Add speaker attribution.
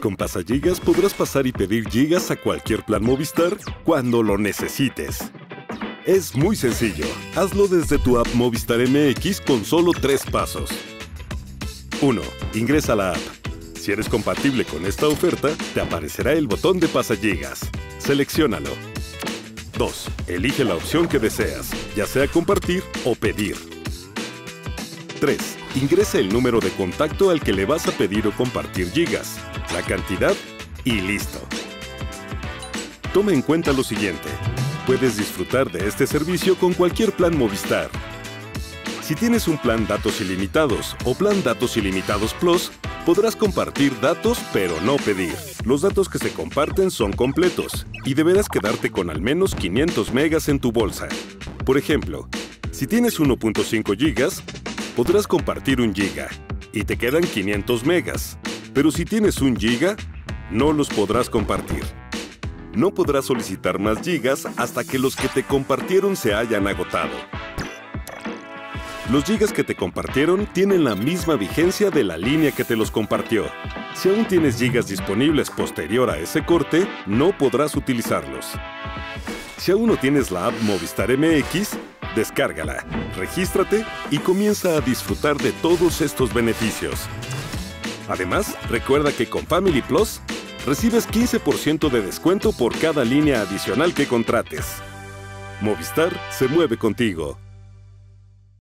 Speaker 1: Con Pasagigas podrás pasar y pedir gigas a cualquier plan Movistar cuando lo necesites. Es muy sencillo. Hazlo desde tu app Movistar MX con solo tres pasos. 1. Ingresa a la app. Si eres compatible con esta oferta, te aparecerá el botón de Pasagigas. Selecciónalo. 2. Elige la opción que deseas, ya sea compartir o pedir. 3. Ingresa el número de contacto al que le vas a pedir o compartir gigas, la cantidad y listo. Toma en cuenta lo siguiente. Puedes disfrutar de este servicio con cualquier plan Movistar. Si tienes un plan datos ilimitados o plan datos ilimitados Plus, podrás compartir datos pero no pedir. Los datos que se comparten son completos y deberás quedarte con al menos 500 megas en tu bolsa. Por ejemplo, si tienes 1.5 gigas, podrás compartir un giga y te quedan 500 megas. Pero si tienes un giga, no los podrás compartir. No podrás solicitar más gigas hasta que los que te compartieron se hayan agotado. Los gigas que te compartieron tienen la misma vigencia de la línea que te los compartió. Si aún tienes gigas disponibles posterior a ese corte, no podrás utilizarlos. Si aún no tienes la app Movistar MX, descárgala, regístrate y comienza a disfrutar de todos estos beneficios. Además, recuerda que con Family Plus recibes 15% de descuento por cada línea adicional que contrates. Movistar se mueve contigo.